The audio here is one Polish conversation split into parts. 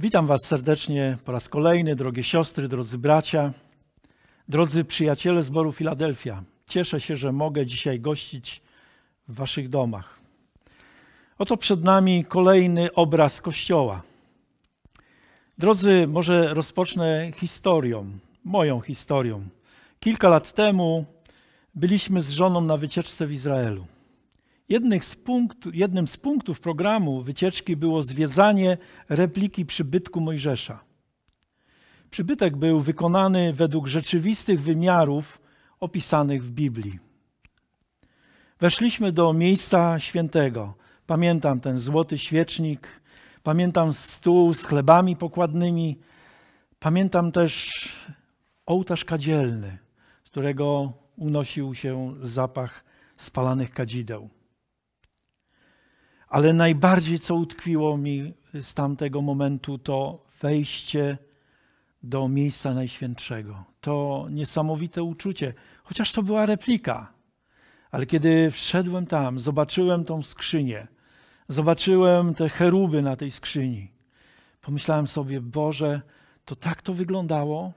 Witam Was serdecznie po raz kolejny, drogie siostry, drodzy bracia, drodzy przyjaciele zboru Filadelfia. Cieszę się, że mogę dzisiaj gościć w Waszych domach. Oto przed nami kolejny obraz Kościoła. Drodzy, może rozpocznę historią, moją historią. Kilka lat temu byliśmy z żoną na wycieczce w Izraelu. Z, jednym z punktów programu wycieczki było zwiedzanie repliki przybytku Mojżesza. Przybytek był wykonany według rzeczywistych wymiarów opisanych w Biblii. Weszliśmy do miejsca świętego. Pamiętam ten złoty świecznik, pamiętam stół z chlebami pokładnymi, pamiętam też ołtarz kadzielny, z którego unosił się zapach spalanych kadzideł. Ale najbardziej, co utkwiło mi z tamtego momentu, to wejście do miejsca najświętszego. To niesamowite uczucie, chociaż to była replika. Ale kiedy wszedłem tam, zobaczyłem tą skrzynię, zobaczyłem te cheruby na tej skrzyni, pomyślałem sobie, Boże, to tak to wyglądało.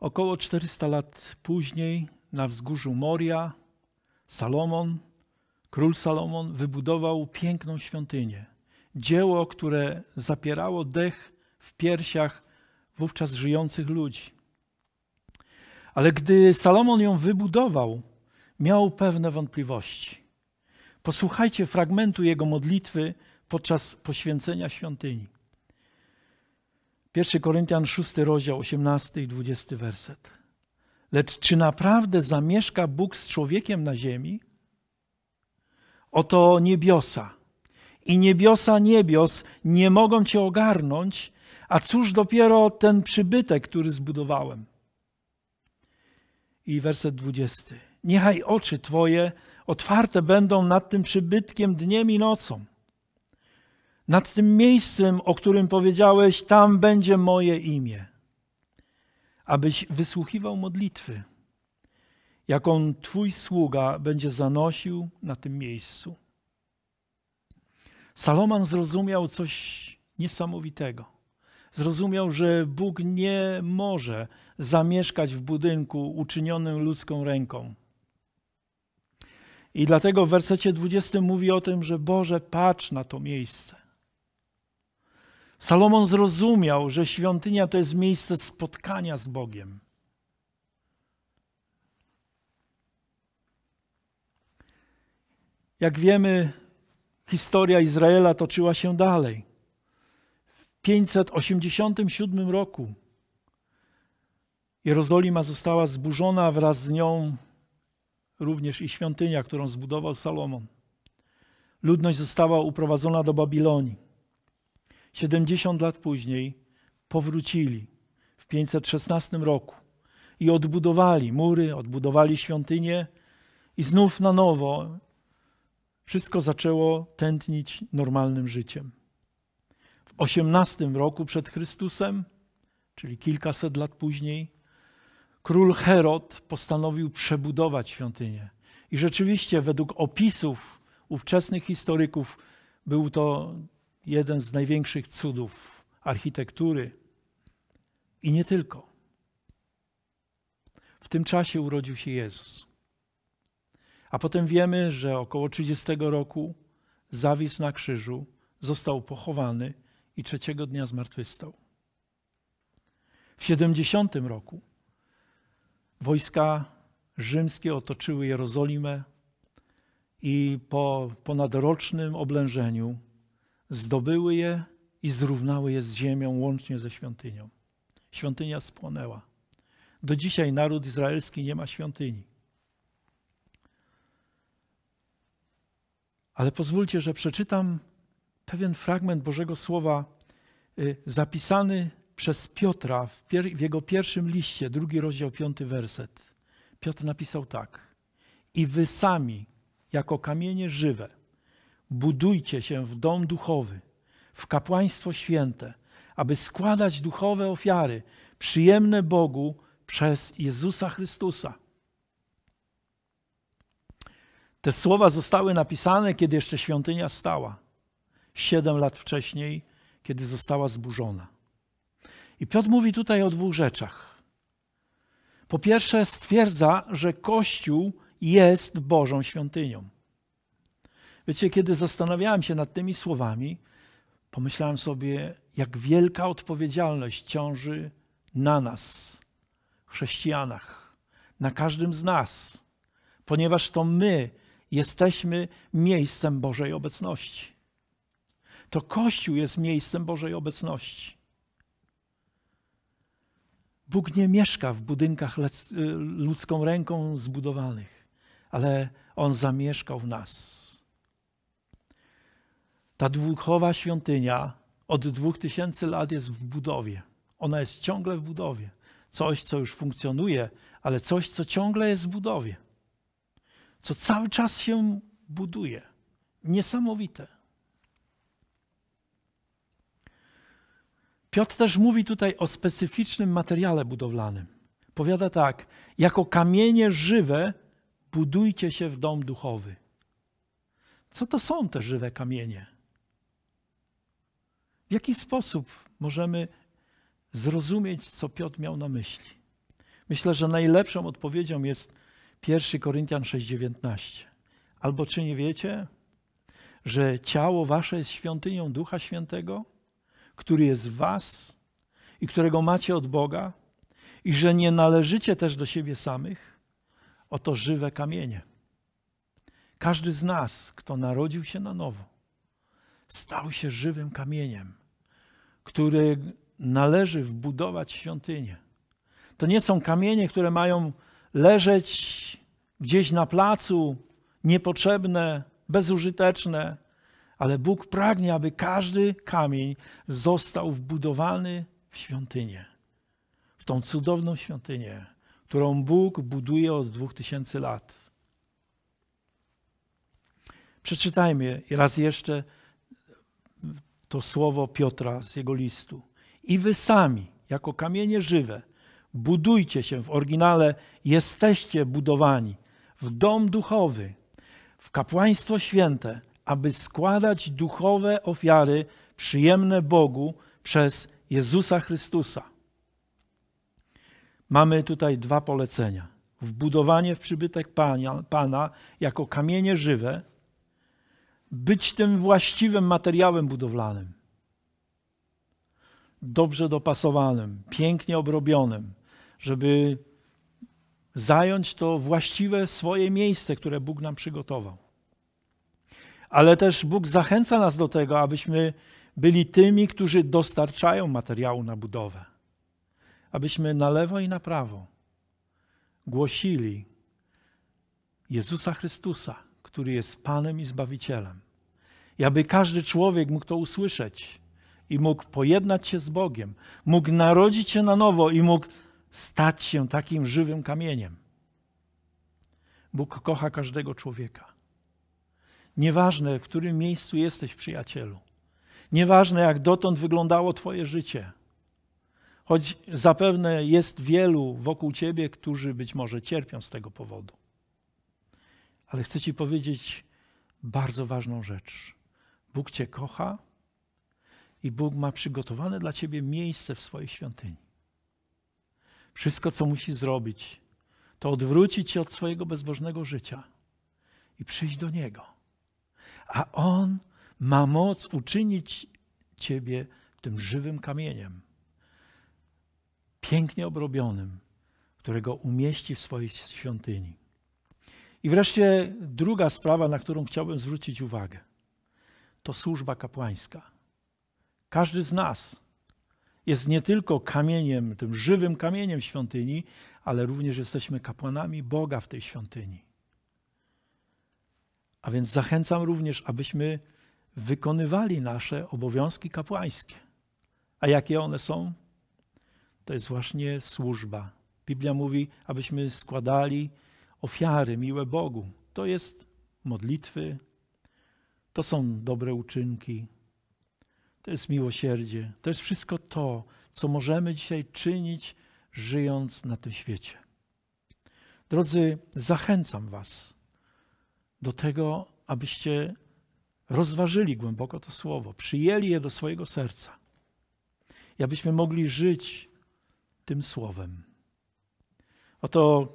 Około 400 lat później na wzgórzu Moria Salomon, król Salomon, wybudował piękną świątynię. Dzieło, które zapierało dech w piersiach wówczas żyjących ludzi. Ale gdy Salomon ją wybudował, miał pewne wątpliwości. Posłuchajcie fragmentu jego modlitwy podczas poświęcenia świątyni. 1 Koryntian 6 rozdział 18 i 20 werset. Lecz czy naprawdę zamieszka Bóg z człowiekiem na ziemi? Oto niebiosa. I niebiosa niebios nie mogą cię ogarnąć, a cóż dopiero ten przybytek, który zbudowałem. I werset 20. Niechaj oczy Twoje otwarte będą nad tym przybytkiem dniem i nocą. Nad tym miejscem, o którym powiedziałeś, tam będzie moje imię abyś wysłuchiwał modlitwy, jaką Twój sługa będzie zanosił na tym miejscu. Salomon zrozumiał coś niesamowitego. Zrozumiał, że Bóg nie może zamieszkać w budynku uczynionym ludzką ręką. I dlatego w wersecie 20 mówi o tym, że Boże, patrz na to miejsce. Salomon zrozumiał, że świątynia to jest miejsce spotkania z Bogiem. Jak wiemy, historia Izraela toczyła się dalej. W 587 roku Jerozolima została zburzona, wraz z nią również i świątynia, którą zbudował Salomon. Ludność została uprowadzona do Babilonii. 70 lat później powrócili w 516 roku i odbudowali mury, odbudowali świątynię i znów na nowo wszystko zaczęło tętnić normalnym życiem. W 18 roku przed Chrystusem, czyli kilkaset lat później, król Herod postanowił przebudować świątynię. I rzeczywiście, według opisów ówczesnych historyków, był to jeden z największych cudów architektury i nie tylko. W tym czasie urodził się Jezus. A potem wiemy, że około 30 roku zawisł na krzyżu, został pochowany i trzeciego dnia zmartwychwstał. W 70 roku wojska rzymskie otoczyły Jerozolimę i po ponadrocznym oblężeniu zdobyły je i zrównały je z ziemią, łącznie ze świątynią. Świątynia spłonęła. Do dzisiaj naród izraelski nie ma świątyni. Ale pozwólcie, że przeczytam pewien fragment Bożego Słowa y, zapisany przez Piotra w, w, jego pierwszym liście, drugi rozdział, piąty werset. Piotr napisał tak. I wy sami, jako kamienie żywe, budujcie się w dom duchowy, w kapłaństwo święte, aby składać duchowe ofiary przyjemne Bogu przez Jezusa Chrystusa. Te słowa zostały napisane, kiedy jeszcze świątynia stała. Siedem lat wcześniej, kiedy została zburzona. I Piotr mówi tutaj o dwóch rzeczach. Po pierwsze, stwierdza, że Kościół jest Bożą świątynią. Wiecie, kiedy zastanawiałem się nad tymi słowami, pomyślałem sobie, jak wielka odpowiedzialność ciąży na nas, chrześcijanach, na każdym z nas, ponieważ to my jesteśmy miejscem Bożej obecności. To Kościół jest miejscem Bożej obecności. Bóg nie mieszka w budynkach ludzką ręką zbudowanych, ale On zamieszkał w nas. Ta duchowa świątynia od dwóch tysięcy lat jest w budowie. Ona jest ciągle w budowie. Coś, co już funkcjonuje, ale coś, co ciągle jest w budowie. Co cały czas się buduje. Niesamowite. Piotr też mówi tutaj o specyficznym materiale budowlanym. Powiada tak: jako kamienie żywe budujcie się w dom duchowy. Co to są te żywe kamienie? W jaki sposób możemy zrozumieć, co Piotr miał na myśli? Myślę, że najlepszą odpowiedzią jest 1 Koryntian 6:19. Albo czy nie wiecie, że ciało wasze jest świątynią Ducha Świętego, który jest w was i którego macie od Boga, i że nie należycie też do siebie samych? Oto żywe kamienie. Każdy z nas, kto narodził się na nowo, stał się żywym kamieniem, który należy wbudować świątynię. To nie są kamienie, które mają leżeć gdzieś na placu, niepotrzebne, bezużyteczne, ale Bóg pragnie, aby każdy kamień został wbudowany w świątynię. W tą cudowną świątynię, którą Bóg buduje od dwóch tysięcy lat. Przeczytajmy raz jeszcze to słowo Piotra z jego listu. I wy sami, jako kamienie żywe, budujcie się w oryginale, jesteście budowani w dom duchowy, w kapłaństwo święte, aby składać duchowe ofiary przyjemne Bogu przez Jezusa Chrystusa. Mamy tutaj dwa polecenia. Wbudowanie w przybytek Pana, jako kamienie żywe, być tym właściwym materiałem budowlanym, dobrze dopasowanym, pięknie obrobionym, żeby zająć to właściwe swoje miejsce, które Bóg nam przygotował. Ale też Bóg zachęca nas do tego, abyśmy byli tymi, którzy dostarczają materiału na budowę. Abyśmy na lewo i na prawo głosili Jezusa Chrystusa, który jest Panem i Zbawicielem. I aby każdy człowiek mógł to usłyszeć i mógł pojednać się z Bogiem, mógł narodzić się na nowo i mógł stać się takim żywym kamieniem. Bóg kocha każdego człowieka. Nieważne, w którym miejscu jesteś, przyjacielu. Nieważne, jak dotąd wyglądało Twoje życie. Choć zapewne jest wielu wokół Ciebie, którzy być może cierpią z tego powodu. Ale chcę Ci powiedzieć bardzo ważną rzecz. Bóg Cię kocha i Bóg ma przygotowane dla Ciebie miejsce w swojej świątyni. Wszystko, co musi zrobić, to odwrócić się od swojego bezbożnego życia i przyjść do Niego. A On ma moc uczynić Ciebie tym żywym kamieniem, pięknie obrobionym, którego umieści w swojej świątyni. I wreszcie druga sprawa, na którą chciałbym zwrócić uwagę, to służba kapłańska. Każdy z nas jest nie tylko kamieniem, tym żywym kamieniem świątyni, ale również jesteśmy kapłanami Boga w tej świątyni. A więc zachęcam również, abyśmy wykonywali nasze obowiązki kapłańskie. A jakie one są? To jest właśnie służba. Biblia mówi, abyśmy składali ofiary miłe Bogu. To jest modlitwy, to są dobre uczynki, to jest miłosierdzie, to jest wszystko to, co możemy dzisiaj czynić, żyjąc na tym świecie. Drodzy, zachęcam Was do tego, abyście rozważyli głęboko to słowo, przyjęli je do swojego serca i abyśmy mogli żyć tym słowem. Oto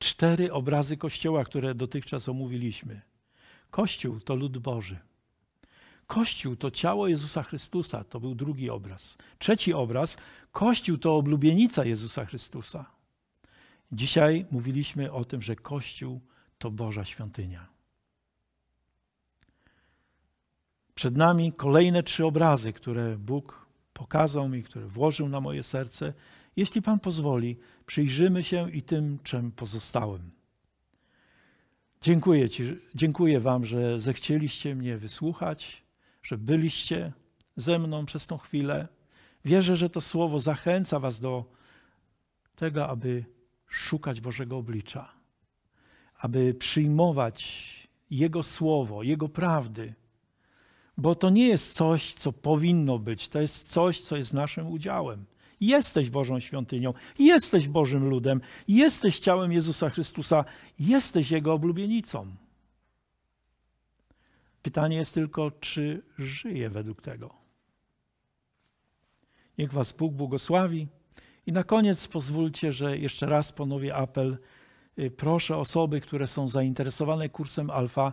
cztery obrazy Kościoła, które dotychczas omówiliśmy. Kościół to lud Boży. Kościół to ciało Jezusa Chrystusa, to był drugi obraz. Trzeci obraz, Kościół to oblubienica Jezusa Chrystusa. Dzisiaj mówiliśmy o tym, że Kościół to Boża świątynia. Przed nami kolejne trzy obrazy, które Bóg pokazał mi, które włożył na moje serce. Jeśli Pan pozwoli, przyjrzymy się i tym, czym pozostałem. Dziękuję, Ci, dziękuję Wam, że zechcieliście mnie wysłuchać, że byliście ze mną przez tą chwilę. Wierzę, że to słowo zachęca Was do tego, aby szukać Bożego oblicza, aby przyjmować Jego słowo, Jego prawdy, bo to nie jest coś, co powinno być, to jest coś, co jest naszym udziałem. Jesteś Bożą świątynią, jesteś Bożym ludem, jesteś ciałem Jezusa Chrystusa, jesteś Jego oblubienicą. Pytanie jest tylko, czy żyje według tego. Niech Was Bóg błogosławi. I na koniec pozwólcie, że jeszcze raz ponowię apel. Y, proszę osoby, które są zainteresowane kursem alfa,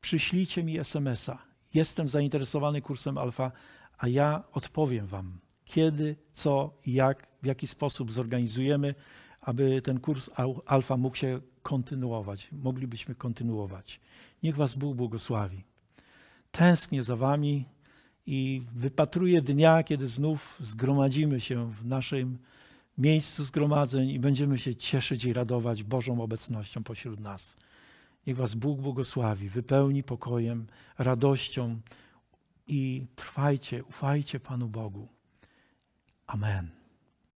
przyślijcie mi SMS-a. Jestem zainteresowany kursem alfa, a ja odpowiem Wam, kiedy, co jak, w jaki sposób zorganizujemy, aby ten kurs alfa mógł się kontynuować, moglibyśmy kontynuować. Niech Was Bóg błogosławi. Tęsknię za Wami i wypatruję dnia, kiedy znów zgromadzimy się w naszym miejscu zgromadzeń i będziemy się cieszyć i radować Bożą obecnością pośród nas. Niech Was Bóg błogosławi, wypełni pokojem, radością i trwajcie, ufajcie Panu Bogu. Amen.